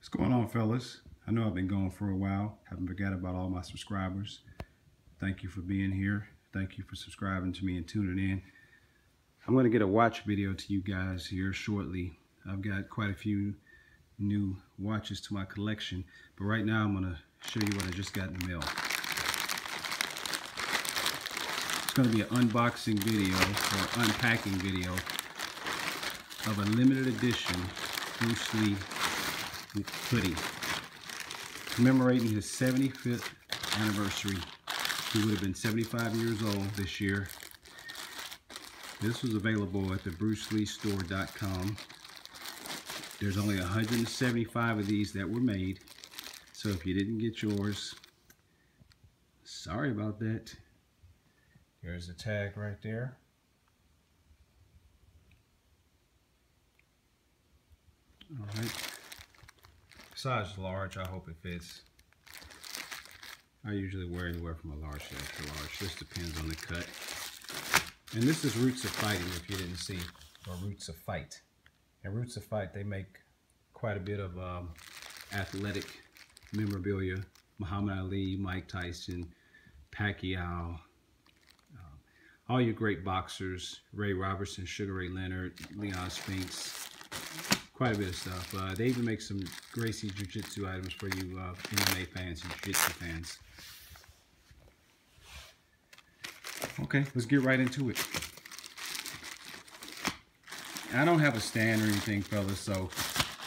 What's going on, fellas? I know I've been gone for a while. Haven't forgot about all my subscribers. Thank you for being here. Thank you for subscribing to me and tuning in. I'm going to get a watch video to you guys here shortly. I've got quite a few new watches to my collection, but right now I'm going to show you what I just got in the mail. It's going to be an unboxing video or unpacking video of a limited edition Bruce Lee hoodie commemorating his 75th anniversary. He would have been 75 years old this year. This was available at the bruceleestore.com. There's only 175 of these that were made. So if you didn't get yours, sorry about that. There's the tag right there. All right. Size large, I hope it fits. I usually wear anywhere from a large to extra large. This depends on the cut. And this is Roots of Fighting, if you didn't see, or Roots of Fight. And Roots of Fight, they make quite a bit of um, athletic memorabilia. Muhammad Ali, Mike Tyson, Pacquiao, um, all your great boxers, Ray Robinson, Sugar Ray Leonard, Leon Spinks, quite a bit of stuff. Uh, they even make some Gracie Jiu-Jitsu items for you uh, MMA fans and Jiu-Jitsu fans. Okay, let's get right into it. I don't have a stand or anything, fellas, so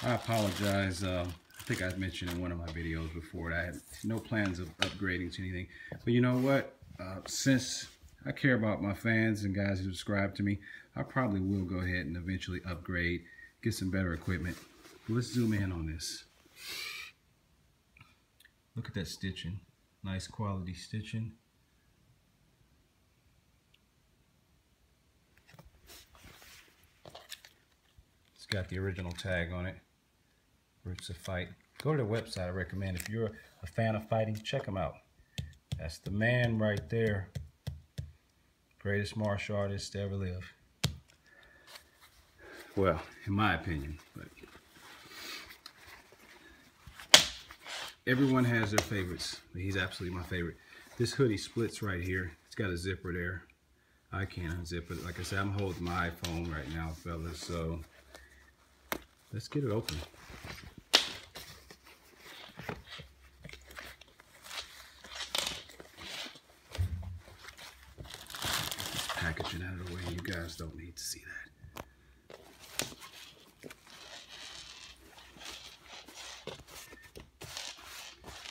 I apologize. Uh, I think I mentioned in one of my videos before that I had no plans of upgrading to anything. But you know what? Uh, since I care about my fans and guys who subscribe to me, I probably will go ahead and eventually upgrade, get some better equipment. Let's zoom in on this. Look at that stitching. Nice quality stitching. It's got the original tag on it. Roots of Fight. Go to their website, I recommend. If you're a fan of fighting, check them out. That's the man right there. Greatest martial artist to ever live. Well, in my opinion, but everyone has their favorites. He's absolutely my favorite. This hoodie splits right here. It's got a zipper there. I can't unzip it. Like I said, I'm holding my iPhone right now, fellas. So let's get it open. Packaging out of the way. You guys don't need to see that.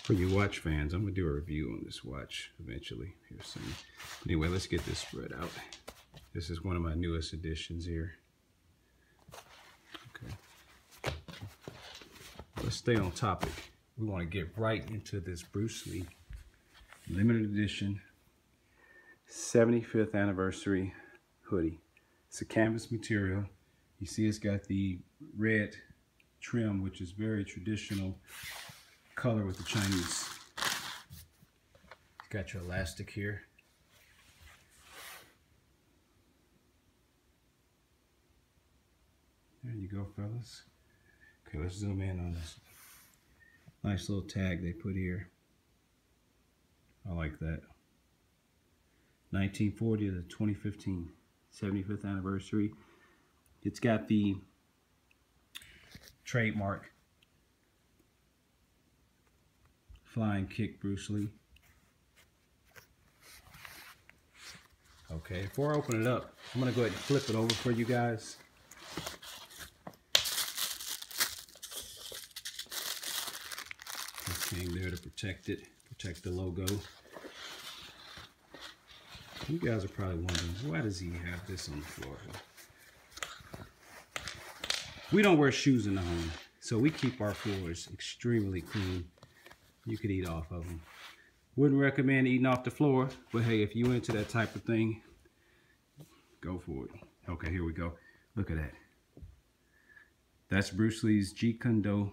For you watch fans, I'm gonna do a review on this watch eventually here soon. Anyway, let's get this spread out. This is one of my newest additions here. Okay. Let's stay on topic. We want to get right into this Bruce Lee limited edition 75th anniversary hoodie. It's a canvas material. You see it's got the red trim, which is very traditional color with the Chinese. Got your elastic here. There you go, fellas. Okay, let's zoom in on this nice little tag they put here. I like that. 1940 to 2015, 75th anniversary. It's got the trademark Flying Kick Bruce Lee. Okay, before I open it up, I'm going to go ahead and flip it over for you guys. Thing there to protect it, protect the logo. You guys are probably wondering, why does he have this on the floor? We don't wear shoes in the home, so we keep our floors extremely clean. You could eat off of them. Wouldn't recommend eating off the floor, but hey, if you into that type of thing, go for it. Okay, here we go. Look at that. That's Bruce Lee's Jeet Kune Do,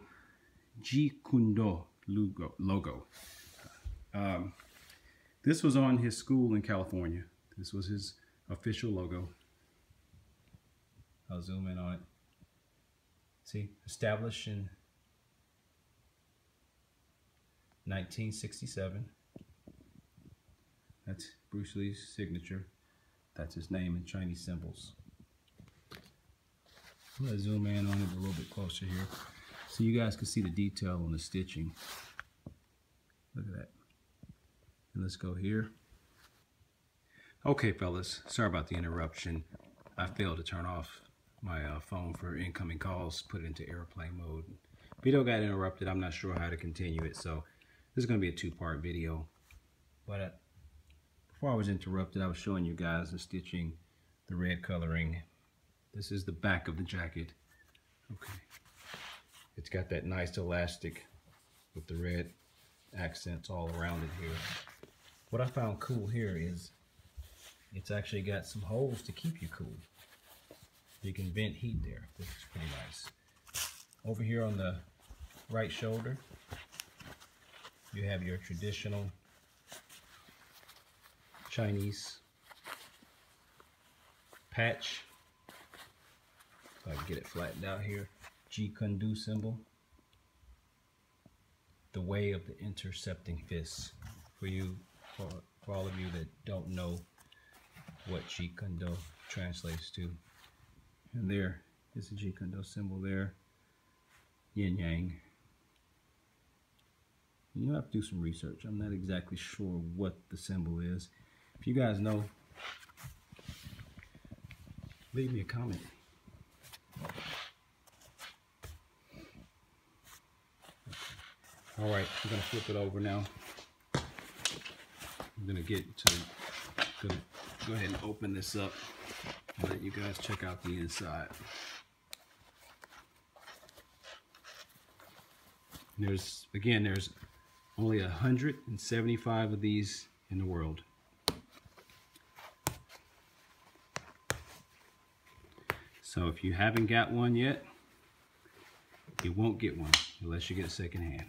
Jeet Kune Do logo. logo. Um, this was on his school in California. This was his official logo. I'll zoom in on it. See, established in 1967. That's Bruce Lee's signature. That's his name in Chinese symbols. I'm going to zoom in on it a little bit closer here so you guys can see the detail on the stitching. Look at that. And let's go here. Okay, fellas, sorry about the interruption. I failed to turn off my uh, phone for incoming calls, put it into airplane mode. Video got interrupted. I'm not sure how to continue it, so this is going to be a two-part video. But uh, before I was interrupted, I was showing you guys the stitching, the red coloring. This is the back of the jacket. Okay. It's got that nice elastic with the red accents all around it here. What I found cool here is it's actually got some holes to keep you cool. You can vent heat there, which is pretty nice. Over here on the right shoulder, you have your traditional Chinese patch. I can get it flattened out here. Kune Do symbol. The way of the intercepting fist. For you, for, for all of you that don't know what Jeet Kune Do translates to. And there is the Jeet Kune Do symbol there. Yin Yang. You have to do some research. I'm not exactly sure what the symbol is. If you guys know, leave me a comment. All right, I'm gonna flip it over now. I'm gonna get to, gonna go ahead and open this up and let you guys check out the inside. There's, again, there's only 175 of these in the world. So if you haven't got one yet, you won't get one unless you get a second hand.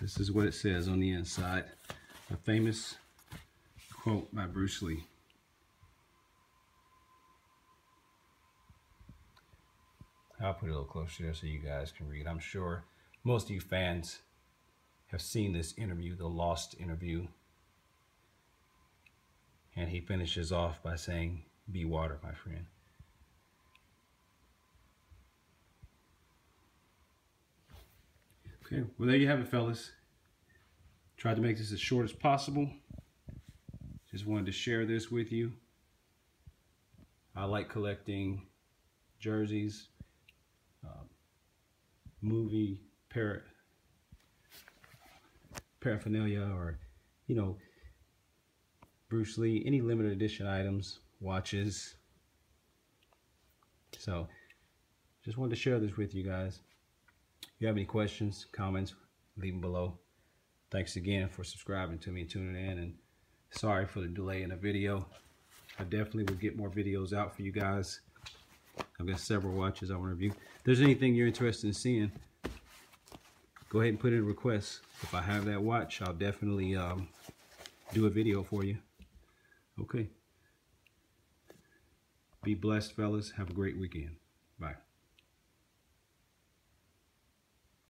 This is what it says on the inside. A famous quote by Bruce Lee. I'll put it a little closer there so you guys can read. I'm sure most of you fans have seen this interview, the Lost interview. And he finishes off by saying, be water, my friend. Okay, well there you have it, fellas. Tried to make this as short as possible. Just wanted to share this with you. I like collecting jerseys, uh, movie par paraphernalia, or, you know, Bruce Lee, any limited edition items, watches. So, just wanted to share this with you guys. If you have any questions, comments, leave them below. Thanks again for subscribing to me and tuning in. And sorry for the delay in the video. I definitely will get more videos out for you guys. I've got several watches I want to review. If there's anything you're interested in seeing, go ahead and put in a request. If I have that watch, I'll definitely um, do a video for you. Okay. Be blessed, fellas. Have a great weekend.